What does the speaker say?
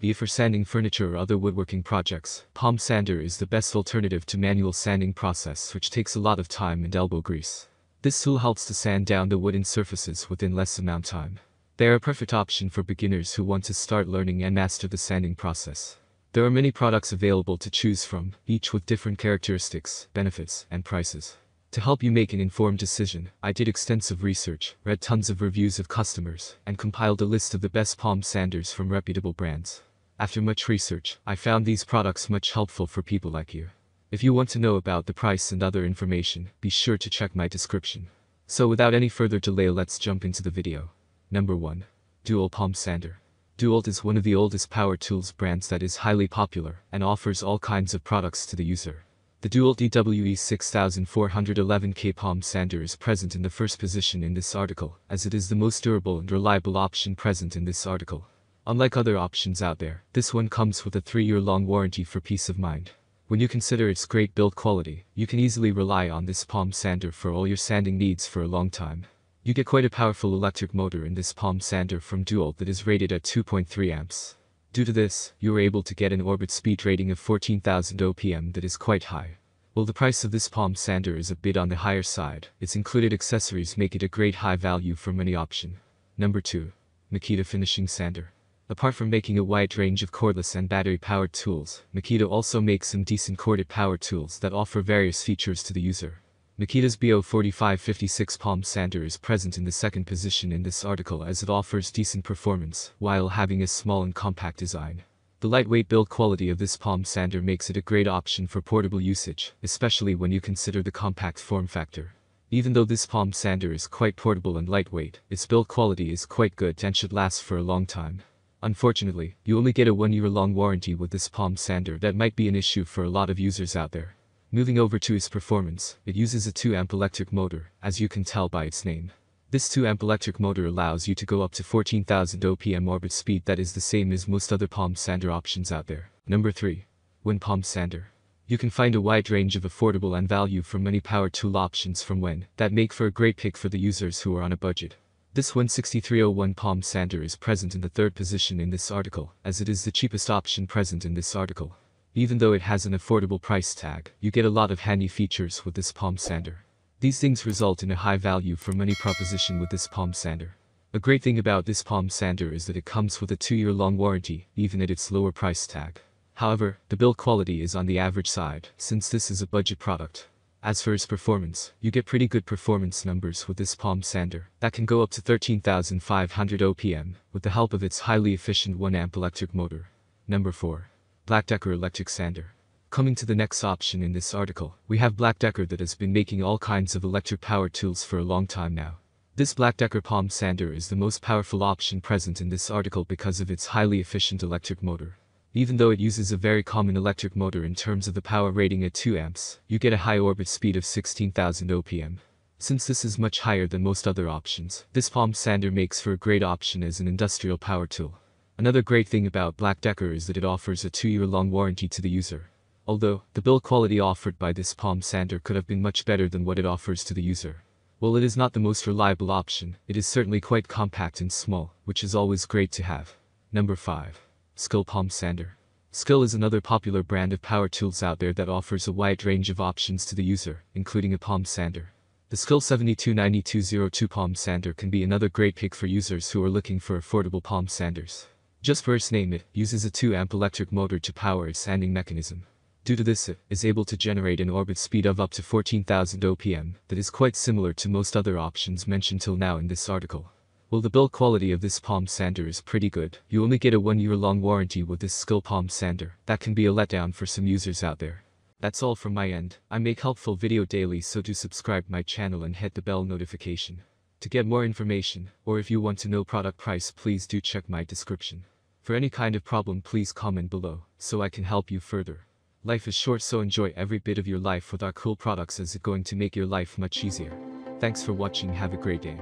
Be for sanding furniture or other woodworking projects, palm sander is the best alternative to manual sanding process which takes a lot of time and elbow grease. This tool helps to sand down the wooden surfaces within less amount of time. They are a perfect option for beginners who want to start learning and master the sanding process. There are many products available to choose from, each with different characteristics, benefits, and prices. To help you make an informed decision, I did extensive research, read tons of reviews of customers, and compiled a list of the best palm sanders from reputable brands. After much research, I found these products much helpful for people like you. If you want to know about the price and other information, be sure to check my description. So without any further delay let's jump into the video. Number 1. DeWalt Palm Sander. DeWalt is one of the oldest power tools brands that is highly popular and offers all kinds of products to the user. The DeWalt DWE 6411K Palm Sander is present in the first position in this article, as it is the most durable and reliable option present in this article. Unlike other options out there, this one comes with a 3-year long warranty for peace of mind. When you consider its great build quality, you can easily rely on this palm sander for all your sanding needs for a long time. You get quite a powerful electric motor in this palm sander from DeWalt that is rated at 2.3 amps. Due to this, you are able to get an orbit speed rating of 14,000 OPM that is quite high. While the price of this palm sander is a bit on the higher side, its included accessories make it a great high value for money option. Number 2. Makita Finishing Sander. Apart from making a wide range of cordless and battery-powered tools, Makita also makes some decent corded power tools that offer various features to the user. Makita's BO4556 Palm Sander is present in the second position in this article as it offers decent performance, while having a small and compact design. The lightweight build quality of this palm sander makes it a great option for portable usage, especially when you consider the compact form factor. Even though this palm sander is quite portable and lightweight, its build quality is quite good and should last for a long time. Unfortunately, you only get a one year long warranty with this palm sander that might be an issue for a lot of users out there. Moving over to its performance, it uses a 2 amp electric motor, as you can tell by its name. This 2 amp electric motor allows you to go up to 14,000 OPM orbit speed that is the same as most other palm sander options out there. Number 3. Wen Palm Sander. You can find a wide range of affordable and value for many power tool options from Wen that make for a great pick for the users who are on a budget. This 16301 Palm Sander is present in the third position in this article, as it is the cheapest option present in this article. Even though it has an affordable price tag, you get a lot of handy features with this palm sander. These things result in a high value for money proposition with this palm sander. A great thing about this palm sander is that it comes with a 2-year long warranty, even at its lower price tag. However, the build quality is on the average side, since this is a budget product. As for its performance, you get pretty good performance numbers with this palm sander, that can go up to 13,500 OPM, with the help of its highly efficient 1 amp electric motor. Number 4. Black Decker Electric Sander. Coming to the next option in this article, we have Black Decker that has been making all kinds of electric power tools for a long time now. This Black Decker Palm Sander is the most powerful option present in this article because of its highly efficient electric motor. Even though it uses a very common electric motor in terms of the power rating at 2 amps, you get a high orbit speed of 16,000 OPM. Since this is much higher than most other options, this Palm Sander makes for a great option as an industrial power tool. Another great thing about Black Decker is that it offers a 2-year long warranty to the user. Although, the build quality offered by this palm sander could have been much better than what it offers to the user. While it is not the most reliable option, it is certainly quite compact and small, which is always great to have. Number 5. Skil Palm Sander. Skil is another popular brand of power tools out there that offers a wide range of options to the user, including a palm sander. The Skil 729202 palm sander can be another great pick for users who are looking for affordable palm sanders. Just for its name it uses a 2 amp electric motor to power its sanding mechanism. Due to this it is able to generate an orbit speed of up to 14,000 OPM that is quite similar to most other options mentioned till now in this article. While the build quality of this palm sander is pretty good, you only get a one year long warranty with this Skil palm sander, that can be a letdown for some users out there. That's all from my end, I make helpful video daily so do subscribe my channel and hit the bell notification. To get more information, or if you want to know product price please do check my description. For any kind of problem please comment below, so I can help you further. Life is short so enjoy every bit of your life with our cool products as it going to make your life much easier. Thanks for watching have a great day.